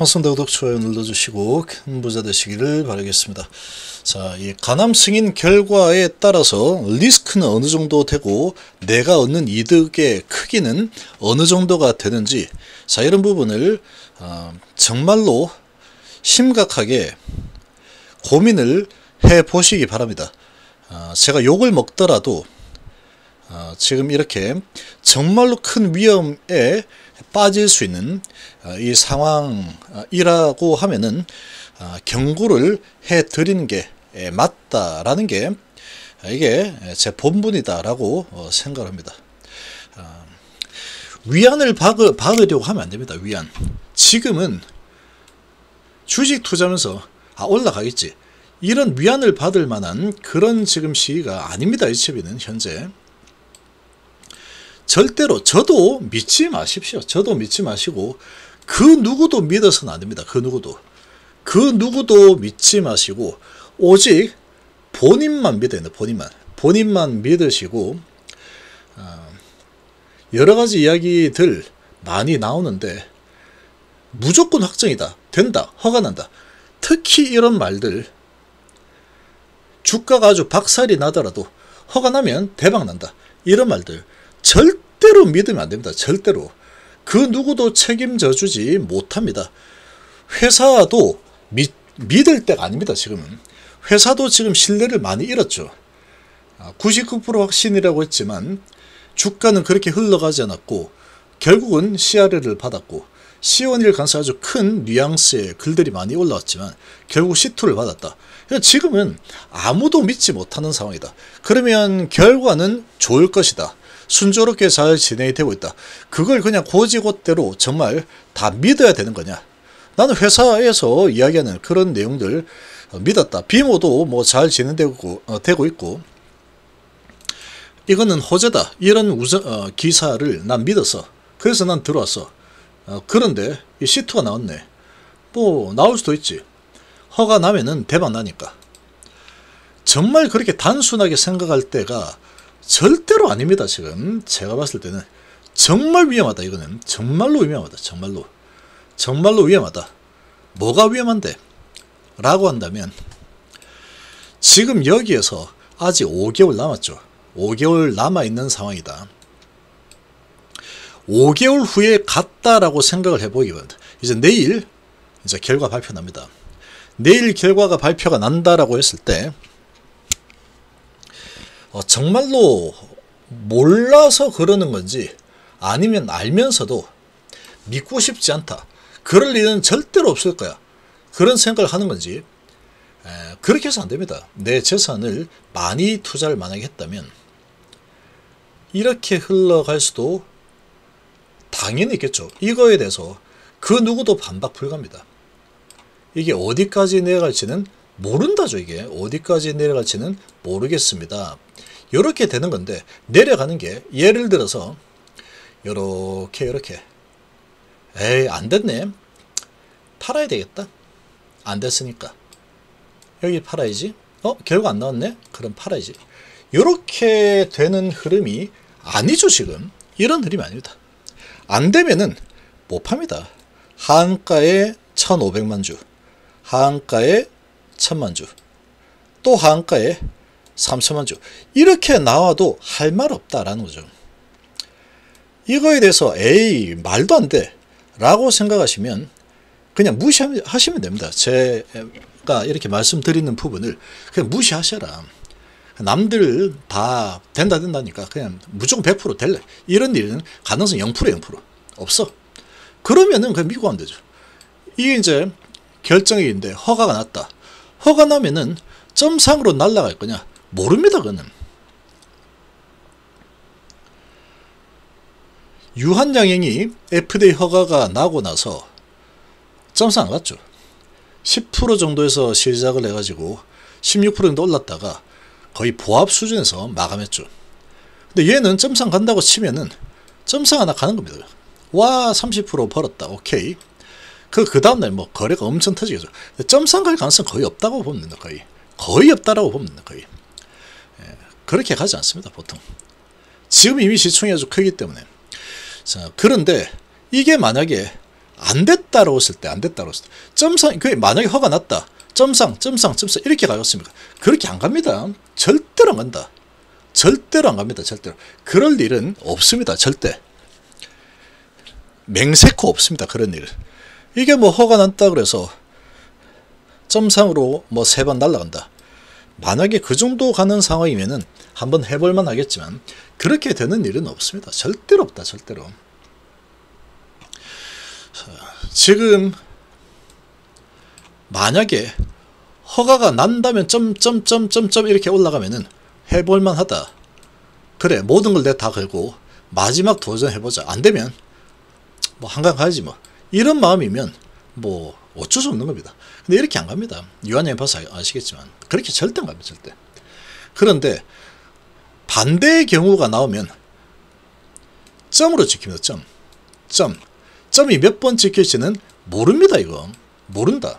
방송 구독 좋아요 눌러주시고 큰 부자 되시기를 바라겠습니다. 자, 이 가남 승인 결과에 따라서 리스크는 어느 정도 되고 내가 얻는 이득의 크기는 어느 정도가 되는지 자 이런 부분을 어, 정말로 심각하게 고민을 해 보시기 바랍니다. 어, 제가 욕을 먹더라도 어, 지금 이렇게 정말로 큰 위험에 빠질 수 있는 어, 이 상황이라고 하면은 어, 경고를 해 드리는 게 예, 맞다라는 게 이게 제 본분이다라고 어, 생각합니다. 위안을 박으, 박으 려고 하면 안 됩니다. 위안. 지금은 주식 투자면서 아 올라가겠지. 이런 위안을 받을 만한 그런 지금 시기가 아닙니다. 이 채비는 현재. 절대로 저도 믿지 마십시오. 저도 믿지 마시고 그 누구도 믿어서는 안 됩니다. 그 누구도. 그 누구도 믿지 마시고 오직 본인만 믿어야 된다. 본인만. 본인만 믿으시고 어, 여러 가지 이야기들 많이 나오는데 무조건 확정이다. 된다. 허가 난다. 특히 이런 말들 주가가 아주 박살이 나더라도 허가 나면 대박 난다. 이런 말들 절대 로 믿으면 안 됩니다. 절대로. 그 누구도 책임져 주지 못합니다. 회사도 믿, 믿을 때가 아닙니다. 지금은. 회사도 지금 신뢰를 많이 잃었죠. 99% 아, 확신이라고 했지만 주가는 그렇게 흘러가지 않았고 결국은 CR를 받았고 C1일 가능성이 아주 큰 뉘앙스의 글들이 많이 올라왔지만 결국 C2를 받았다. 지금은 아무도 믿지 못하는 상황이다. 그러면 결과는 좋을 것이다. 순조롭게 잘 진행이 되고 있다. 그걸 그냥 고지고대로 정말 다 믿어야 되는 거냐? 나는 회사에서 이야기하는 그런 내용들 믿었다. 비모도 뭐 잘 진행되고 어, 되고 있고 이거는 호재다. 이런 우선, 어, 기사를 난 믿었어. 그래서 난 들어왔어. 어, 그런데 이 C2가 나왔네. 뭐 나올 수도 있지. 허가 나면은 대박 나니까. 정말 그렇게 단순하게 생각할 때가 절대로 아닙니다. 지금 제가 봤을 때는 정말 위험하다. 이거는 정말로 위험하다. 정말로 정말로 위험하다. 뭐가 위험한데? 라고 한다면 지금 여기에서 아직 5개월 남았죠. 5개월 남아 있는 상황이다. 5개월 후에 갔다라고 생각을 해보기 바랍니다. 이제 내일 이제 결과 발표 납니다. 내일 결과가 발표가 난다라고 했을 때 어, 정말로 몰라서 그러는 건지 아니면 알면서도 믿고 싶지 않다. 그럴 일은 절대로 없을 거야. 그런 생각을 하는 건지 에, 그렇게 해서 안 됩니다. 내 재산을 많이 투자를 만약에 했다면 이렇게 흘러갈 수도 당연히 있겠죠. 이거에 대해서 그 누구도 반박 불가입니다. 이게 어디까지 내려갈지는 모른다죠. 이게. 어디까지 내려갈지는 모르겠습니다. 이렇게 되는 건데 내려가는 게 예를 들어서 요렇게 요렇게. 에이 안 됐네. 팔아야 되겠다. 안 됐으니까. 여기 팔아야지. 어 결과 안 나왔네? 그럼 팔아야지. 요렇게 되는 흐름이 아니죠 지금. 이런 흐름이 아닙니다. 안 되면은 못 팝니다. 한가에 1500만 주. 한가에 1000만 주 또 한가에 3천만 주 이렇게 나와도 할 말 없다라는 거죠. 이거에 대해서 에이 말도 안 돼 라고 생각하시면 그냥 무시하시면 됩니다. 제가 이렇게 말씀드리는 부분을 그냥 무시하셔라. 남들 다 된다 된다니까 그냥 무조건 100% 될래. 이런 일은 가능성 0% 0% 없어. 그러면은 그냥 믿고 안 되죠. 이게 이제 결정인데 허가가 났다. 허가 나면은 점상으로 날아갈 거냐? 모릅니다, 그는. 유한양행이 FDA 허가가 나고 나서 점수 안 갔죠. 10% 정도에서 시작을 해가지고 16% 정도 올랐다가 거의 보합 수준에서 마감했죠. 근데 얘는 점상 간다고 치면은 점상 하나 가는 겁니다. 와, 30% 벌었다. 오케이. 그, 그 다음날 뭐 거래가 엄청 터지겠죠. 점상 갈 가능성 거의 없다고 된다, 거의. 거의 없다라고 된다, 거의. 그렇게 가지 않습니다. 보통. 지금 이미 시총이 아주 크기 때문에. 자, 그런데 이게 만약에 안 됐다라고 했을 때, 안 됐다라고 했을 때, 점상, 그 만약에 허가 났다. 점상, 점상, 점상, 이렇게 가겠습니까? 그렇게 안 갑니다. 절대로 안 간다. 절대로 안 갑니다. 절대로. 그럴 일은 없습니다. 절대. 맹세코 없습니다. 그런 일. 이게 뭐 허가 났다 그래서 점상으로 뭐 세 번 날라간다. 만약에 그 정도 가는 상황이면은 한번 해볼만 하겠지만 그렇게 되는 일은 없습니다. 절대로 없다. 절대로. 지금 만약에 허가가 난다면 점점점점점 이렇게 올라가면은 해볼만 하다. 그래 모든 걸 내 다 걸고 마지막 도전해보자. 안 되면 뭐 한강 가야지 뭐 이런 마음이면 뭐 어쩔 수 없는 겁니다. 근데 이렇게 안 갑니다. 유한님 봐서 아시겠지만 그렇게 절대 안 갑니다. 절대. 그런데 반대의 경우가 나오면 점으로 지킵니다. 점. 점. 점이 몇 번 지킬지는 모릅니다. 이거. 모른다.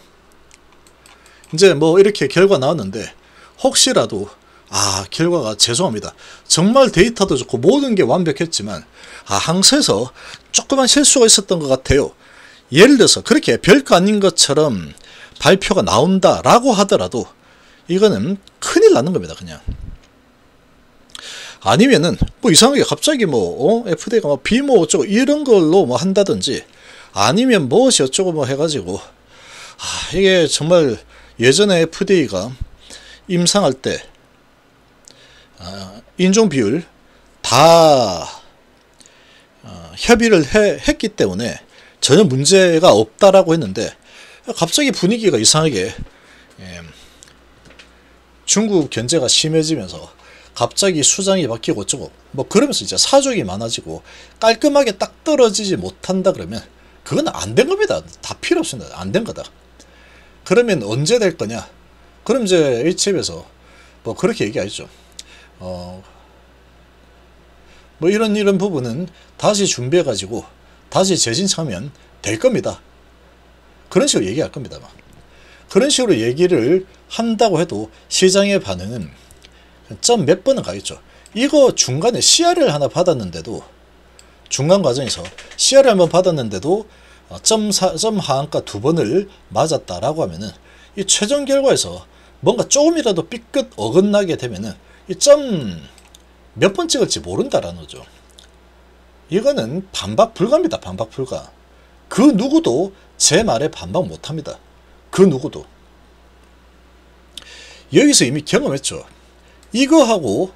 이제 뭐 이렇게 결과 나왔는데 혹시라도 아 결과가 죄송합니다. 정말 데이터도 좋고 모든 게 완벽했지만 아 항소에서 조그만 실수가 있었던 것 같아요. 예를 들어서 그렇게 별거 아닌 것처럼 발표가 나온다라고 하더라도 이거는 큰일 나는 겁니다. 그냥. 아니면은 뭐 이상하게 갑자기 뭐 어? FDA가 뭐 비모 어쩌고 이런 걸로 뭐 한다든지 아니면 무엇이 어쩌고 뭐 해가지고 아 이게 정말 예전에 FDA가 임상할 때 아, 인종 비율 다 어, 협의를 해, 했기 때문에 전혀 문제가 없다라고 했는데 갑자기 분위기가 이상하게 예, 중국 견제가 심해지면서 갑자기 수장이 바뀌고 어쩌고 뭐 그러면서 이제 사족이 많아지고 깔끔하게 딱 떨어지지 못한다 그러면 그건 안 된 겁니다. 다 필요 없습니다. 안 된 거다. 그러면 언제 될 거냐? 그럼 이제 H앱에서 뭐 그렇게 얘기하죠. 어, 뭐 이런 이런 부분은 다시 준비해 가지고 다시 재진하면 될 겁니다. 그런 식으로 얘기할 겁니다. 그런 식으로 얘기를 한다고 해도 시장의 반응은 점 몇 번은 가겠죠. 이거 중간에 CR을 하나 받았는데도 중간 과정에서 CR을 한번 받았는데도 어, 점, 사, 점 하한가 두 번을 맞았다라고 하면은 이 최종 결과에서 뭔가 조금이라도 삐끗 어긋나게 되면은 이 점 몇 번 찍을지 모른다라는 거죠. 이거는 반박 불가입니다. 반박 불가. 그 누구도 제 말에 반박 못합니다. 그 누구도. 여기서 이미 경험했죠. 이거하고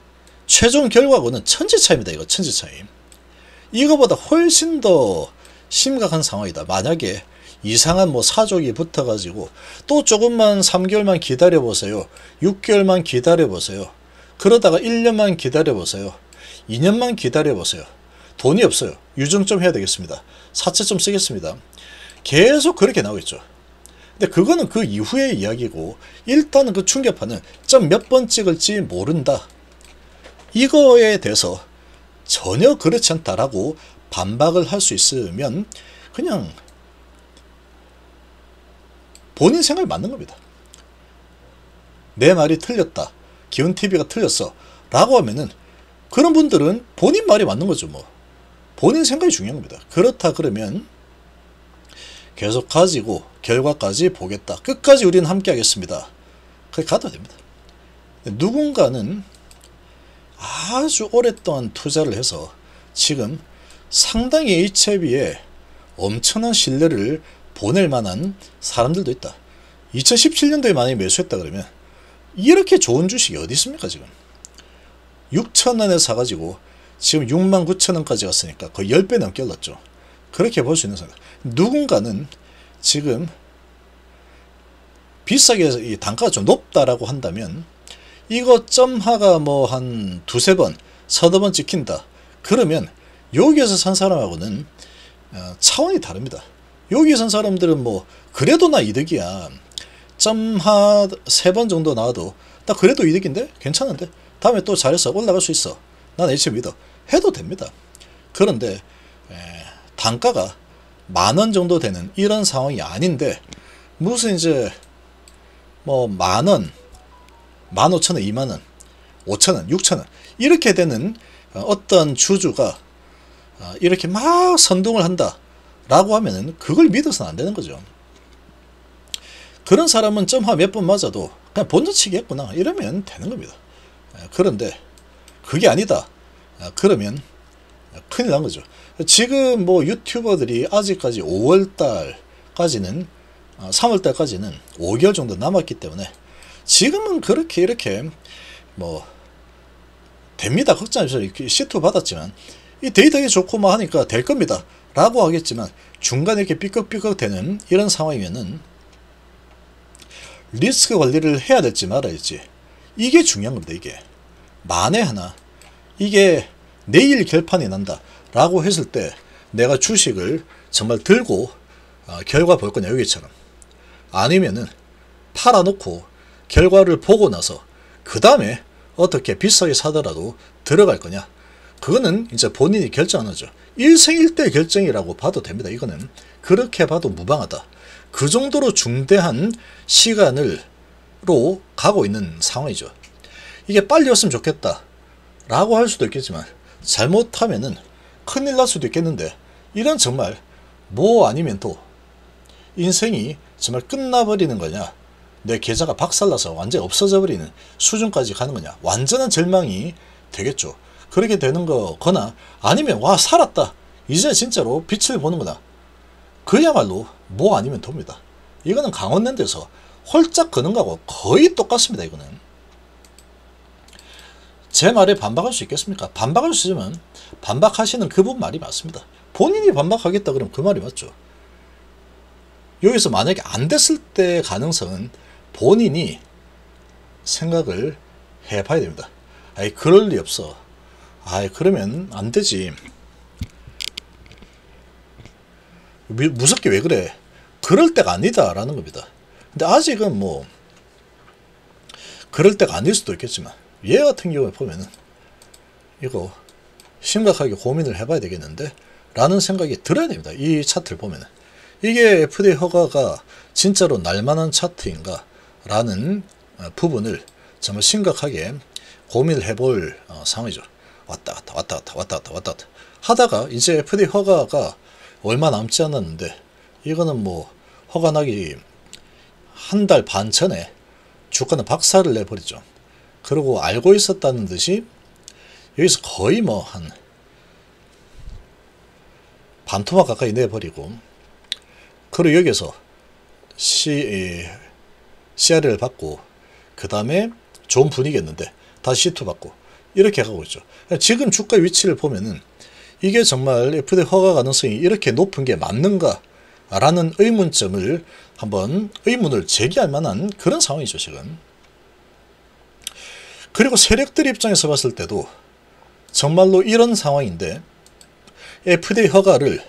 최종 결과하고는 천지 차이입니다. 이거 천지 차이. 이거보다 훨씬 더 심각한 상황이다. 만약에 이상한 뭐 사족이 붙어가지고 또 조금만 3개월만 기다려보세요. 6개월만 기다려보세요. 그러다가 1년만 기다려보세요. 2년만 기다려보세요. 돈이 없어요. 유증 좀 해야 되겠습니다. 사채 좀 쓰겠습니다. 계속 그렇게 나오겠죠. 근데 그거는 그 이후의 이야기고 일단은 그 충격파는 점 몇 번 찍을지 모른다. 이거에 대해서 전혀 그렇지 않다라고 반박을 할 수 있으면 그냥 본인 생각이 맞는 겁니다. 내 말이 틀렸다. 기운TV가 틀렸어. 라고 하면은 그런 분들은 본인 말이 맞는 거죠. 뭐. 본인 생각이 중요한 겁니다. 그렇다 그러면 계속 가지고 결과까지 보겠다. 끝까지 우리는 함께 하겠습니다. 그렇게 가도 됩니다. 누군가는 아주 오랫동안 투자를 해서 지금 상당히 HIV에 엄청난 신뢰를 보낼 만한 사람들도 있다. 2017년도에 만약에 매수했다 그러면 이렇게 좋은 주식이 어디 있습니까 지금 6천원에 사가지고 지금 6만 9천 원까지 갔으니까 거의 10배 넘게 올랐죠. 그렇게 볼 수 있는 상황. 누군가는 지금 비싸게 이 단가가 좀 높다라고 한다면 이거 점하가 뭐 한 두세 번 서너 번 찍힌다. 그러면 여기에서 산 사람하고는 어, 차원이 다릅니다. 여기 산 사람들은 뭐 그래도 나 이득이야. 점하 세 번 정도 나와도 나 그래도 이득인데 괜찮은데 다음에 또 잘해서 올라갈 수 있어 난 H 믿어 해도 됩니다 그런데 에, 단가가 만 원 정도 되는 이런 상황이 아닌데 무슨 이제 뭐 만 원 만 오천 원 이만 원 오천 원 육천 원 이렇게 되는 어떤 주주가 어, 이렇게 막 선동을 한다 라고 하면은 그걸 믿어서는 안 되는 거죠. 그런 사람은 점화 몇 번 맞아도 그냥 본전치기 했구나 이러면 되는 겁니다. 예, 그런데 그게 아니다. 아, 그러면 큰일 난 거죠. 지금 뭐 유튜버들이 아직까지 5월달까지는 3월달까지는 아, 5개월 정도 남았기 때문에 지금은 그렇게 이렇게 뭐 됩니다. 걱정하셔 시트 받았지만 이 데이터가 좋고 뭐 하니까 될 겁니다. 라고 하겠지만 중간에 이렇게 삐걱삐걱 되는 이런 상황이면은 리스크 관리를 해야 될지 말아야 될지 이게 중요한 겁니다. 이게 만에 하나. 이게 내일 결판이 난다 라고 했을 때 내가 주식을 정말 들고 어, 결과 볼 거냐 여기처럼. 아니면은 팔아놓고 결과를 보고 나서 그 다음에 어떻게 비싸게 사더라도 들어갈 거냐. 그거는 이제 본인이 결정하죠. 일생일대 결정이라고 봐도 됩니다. 이거는 그렇게 봐도 무방하다. 그 정도로 중대한 시간을로 가고 있는 상황이죠 이게 빨리 였으면 좋겠다 라고 할 수도 있겠지만 잘못하면은 큰일 날 수도 있겠는데 이런 정말 뭐 아니면 또 인생이 정말 끝나버리는 거냐 내 계좌가 박살나서 완전히 없어져 버리는 수준까지 가는 거냐 완전한 절망이 되겠죠. 그렇게 되는 거거나 아니면 와 살았다 이제 진짜로 빛을 보는 거다. 그야말로 뭐 아니면 돕니다. 이거는 강원랜드에서 홀짝 그는 거하고 거의 똑같습니다 이거는 제 말에 반박할 수 있겠습니까 반박할 수 있으면 반박하시는 그분 말이 맞습니다 본인이 반박하겠다 그러면 그 말이 맞죠 여기서 만약에 안 됐을 때 가능성은 본인이 생각을 해봐야 됩니다. 아이 그럴 리 없어. 아이 그러면 안 되지. 무섭게 왜 그래? 그럴 때가 아니다라는 겁니다. 근데 아직은 뭐 그럴 때가 아닐 수도 있겠지만 얘 같은 경우에 보면은 이거 심각하게 고민을 해봐야 되겠는데 라는 생각이 들어야 됩니다. 이 차트를 보면은 이게 FDA 허가가 진짜로 날만한 차트인가 라는 어, 부분을 정말 심각하게 고민을 해볼 어, 상황이죠. 왔다 갔다 왔다 갔다 왔다 갔다 왔다 갔다 하다가 이제 FDA 허가가 얼마 남지 않았는데 이거는 뭐 허가 나기 한 달 반 전에 주가는 박살을 내버리죠. 그리고 알고 있었다는 듯이 여기서 거의 뭐 한 반토막 가까이 내버리고 그리고 여기서 C, CR을 받고 그 다음에 좋은 분위기였는데 다시 C2 받고 이렇게 가고 있죠. 지금 주가 위치를 보면은 이게 정말 FDA 허가 가능성이 이렇게 높은 게 맞는가 라는 의문점을 한번 의문을 제기할 만한 그런 상황이죠 지금 그리고 세력들 입장에서 봤을 때도 정말로 이런 상황인데 FDA 허가를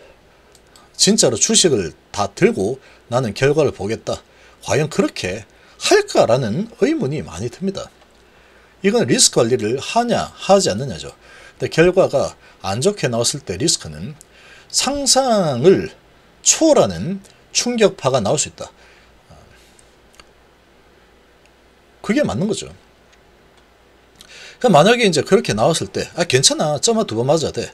진짜로 주식을 다 들고 나는 결과를 보겠다. 과연 그렇게 할까라는 의문이 많이 듭니다. 이건 리스크 관리를 하냐 하지 않느냐죠. 근데 결과가 안 좋게 나왔을 때 리스크는 상상을 초월하는 충격파가 나올 수 있다. 그게 맞는 거죠. 만약에 이제 그렇게 나왔을 때, 아, 괜찮아. 점화 두 번 맞아도 돼.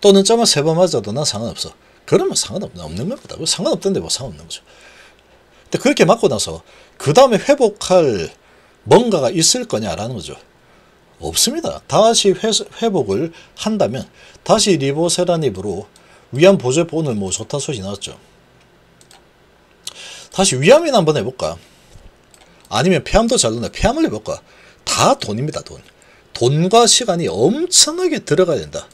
또는 점화 세 번 맞아도 난 상관없어. 그러면 상관없는 겁니다. 상관없던데 뭐 상관없는 거죠. 근데 그렇게 맞고 나서 그 다음에 회복할 뭔가가 있을 거냐라는 거죠. 없습니다. 다시 회, 복을 한다면 다시 리보세라닙으로 위암 보조법 오늘 뭐 좋다 소식 나왔죠. 다시 위암이나 한번 해볼까? 아니면 폐암도 잘나네 폐암을 해볼까? 다 돈입니다. 돈. 돈과 시간이 엄청나게 들어가야 된다.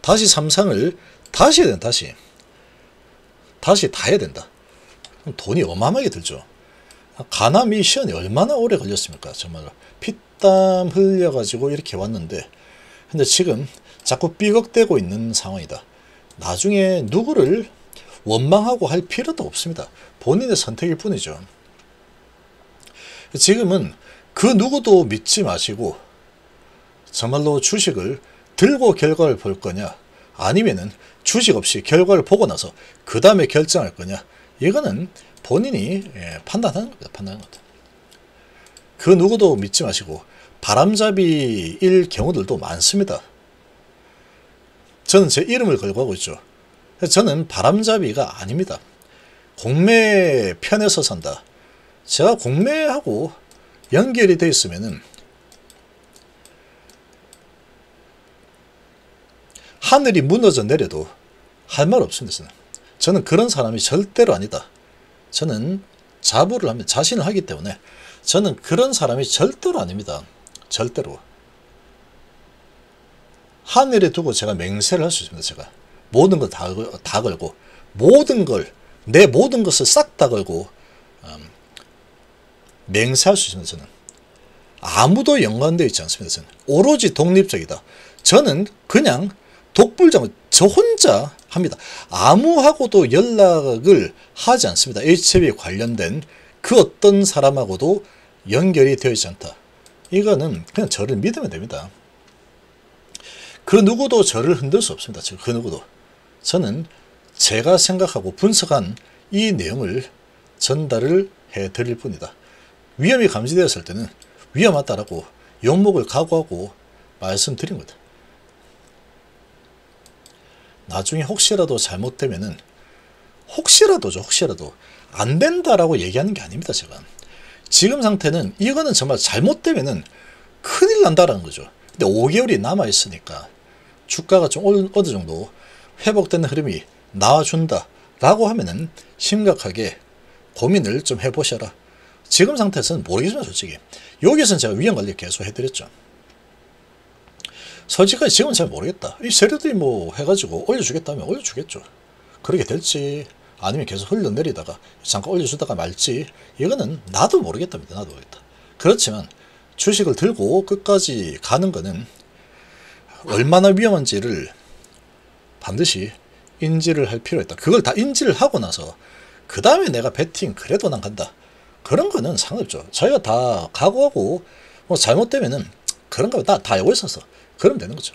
다시 삼상을 다시 해야 된다. 다시. 다시 다 해야 된다. 돈이 어마어마하게 들죠. 가나 미션이 얼마나 오래 걸렸습니까? 정말 피땀 흘려가지고 이렇게 왔는데 근데 지금 자꾸 삐걱대고 있는 상황이다. 나중에 누구를 원망하고 할 필요도 없습니다. 본인의 선택일 뿐이죠. 지금은 그 누구도 믿지 마시고 정말로 주식을 들고 결과를 볼 거냐 아니면은 주식 없이 결과를 보고 나서 그 다음에 결정할 거냐 이거는 본인이 예, 판단하는 겁니다. 판단하는 겁니다. 그 누구도 믿지 마시고 바람잡이일 경우들도 많습니다. 저는 제 이름을 걸고 하고 있죠. 저는 바람잡이가 아닙니다. 공매 편에서 산다. 제가 공매하고 연결이 돼 있으면은 하늘이 무너져 내려도 할 말 없습니다. 저는. 그런 사람이 절대로 아니다. 저는 자부를 하면 자신을 하기 때문에 저는 그런 사람이 절대로 아닙니다. 절대로. 하늘에 두고 제가 맹세를 할 수 있습니다. 제가 모든 걸다 다 걸고 모든 걸 내 모든 것을 싹 다 걸고 음, 맹세할 수 있습니다. 저는 아무도 연관되어 있지 않습니다. 저는 오로지 독립적이다. 저는 그냥 독불장 저 혼자 합니다. 아무하고도 연락을 하지 않습니다. HIV 관련된 그 어떤 사람하고도 연결이 되어 있지 않다. 이거는 그냥 저를 믿으면 됩니다. 그 누구도 저를 흔들 수 없습니다. 그 누구도. 저는 제가 생각하고 분석한 이 내용을 전달을 해 드릴 뿐이다. 위험이 감지되었을 때는 위험하다라고 욕먹을 각오하고 말씀드린 거다. 나중에 혹시라도 잘못되면은 혹시라도죠 혹시라도 안 된다라고 얘기하는 게 아닙니다 제가. 지금 상태는 이거는 정말 잘못되면은 큰일 난다라는 거죠. 근데 5개월이 남아 있으니까 주가가 좀 어느 정도 회복되는 흐름이 나와준다 라고 하면은 심각하게 고민을 좀 해보셔라 지금 상태에서는 모르겠지만 솔직히 여기서는 제가 위험 관리 계속 해드렸죠 솔직하게 지금은 잘 모르겠다. 이 세력들이 뭐 해가지고 올려주겠다면 올려주겠죠. 그렇게 될지 아니면 계속 흘러내리다가 잠깐 올려주다가 말지 이거는 나도 모르겠답니다. 나도 모르겠다. 그렇지만 주식을 들고 끝까지 가는 거는 얼마나 위험한지를 반드시 인지를 할 필요가 있다. 그걸 다 인지를 하고 나서 그 다음에 내가 배팅 그래도 난 간다. 그런 거는 상관없죠. 저희가 다 각오하고 뭐 잘못되면은 그런 거 다, 다 알고 있어서 그러면 되는 거죠.